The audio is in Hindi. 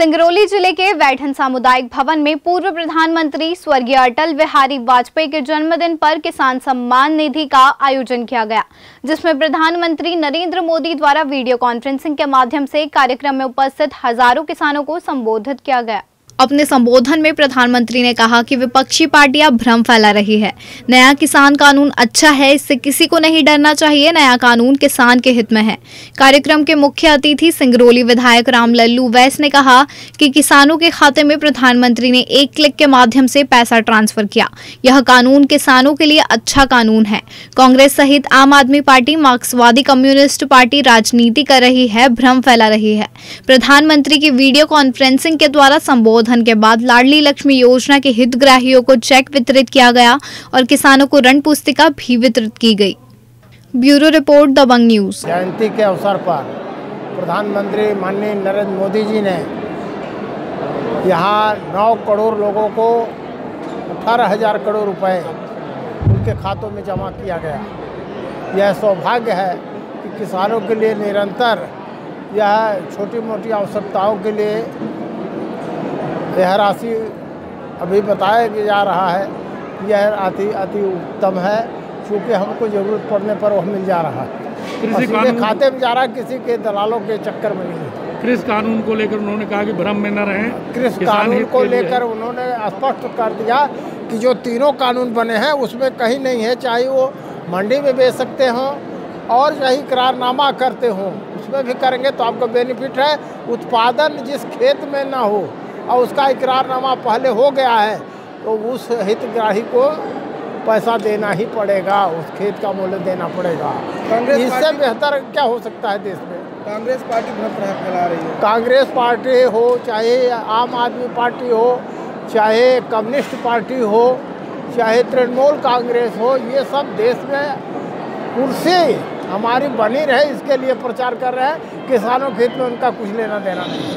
सिंगरौली ज़िले के वैठन सामुदायिक भवन में पूर्व प्रधानमंत्री स्वर्गीय अटल बिहारी वाजपेयी के जन्मदिन पर किसान सम्मान निधि का आयोजन किया गया, जिसमें प्रधानमंत्री नरेंद्र मोदी द्वारा वीडियो कॉन्फ्रेंसिंग के माध्यम से कार्यक्रम में उपस्थित हज़ारों किसानों को संबोधित किया गया। अपने संबोधन में प्रधानमंत्री ने कहा कि विपक्षी पार्टियाँ भ्रम फैला रही है। नया किसान कानून अच्छा है, इससे किसी को नहीं डरना चाहिए, नया कानून किसान के हित में है। कार्यक्रम के मुख्य अतिथि सिंगरौली विधायक राम लल्लू वैस ने कहा कि किसानों के खाते में प्रधानमंत्री ने एक क्लिक के माध्यम से पैसा ट्रांसफ़र किया। यह कानून किसानों के लिए अच्छा कानून है। कांग्रेस सहित आम आदमी पार्टी, मार्क्सवादी कम्युनिस्ट पार्टी राजनीति कर रही है, भ्रम फैला रही है। प्रधानमंत्री की वीडियो कॉन्फ्रेंसिंग के द्वारा संबोधन संबोधन के बाद लाडली लक्ष्मी योजना के हितग्राहियों को चेक वितरित किया गया और किसानों को ऋण पुस्तिका भी वितरित की गई। Bureau report, Dabang news. जयंती के अवसर पर प्रधानमंत्री माननीय नरेंद्र मोदी जी ने यहाँ नौ करोड़ लोगों को अठारह हज़ार करोड़ रुपए उनके खातों में जमा किया गया। यह सौभाग्य है कि किसानों के लिए निरंतर यह छोटी मोटी आवश्यकताओं के लिए यह राशि अभी बताया जा रहा है यह अति अति उत्तम है क्योंकि हमको ज़रूरत पड़ने पर वह मिल जा रहा है। किसी के खाते में जा रहा है किसी के दलालों के चक्कर में नहीं कृषि कानून को लेकर उन्होंने कहा कि भ्रम में न रहें। कृषि कानून को लेकर उन्होंने स्पष्ट कर दिया कि जो तीनों कानून बने हैं उसमें कहीं नहीं है चाहे वो मंडी में बेच सकते हों और चाहे करारनामा करते हों उसमें भी करेंगे तो आपको बेनिफिट है। उत्पादन जिस खेत में ना हो और उसका इकरारनामा पहले हो गया है तो उस हितग्राही को पैसा देना ही पड़ेगा उस खेत का मूल्य देना पड़ेगा। कांग्रेस इससे बेहतर क्या हो सकता है देश में? कांग्रेस पार्टी भ्रम फैला रही है। कांग्रेस पार्टी हो चाहे आम आदमी पार्टी हो चाहे कम्युनिस्ट पार्टी हो चाहे तृणमूल कांग्रेस हो ये सब देश में कुर्सी हमारी बनी रहे इसके लिए प्रचार कर रहे हैं। किसानों के हित में उनका कुछ लेना देना नहीं।